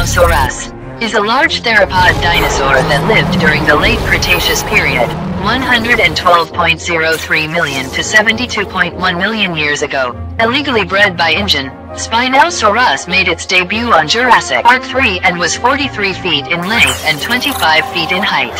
Spinosaurus is a large theropod dinosaur that lived during the late Cretaceous period, 112.03 million to 72.1 million years ago. Illegally bred by InGen, Spinosaurus made its debut on Jurassic Park 3 and was 43 feet in length and 25 feet in height.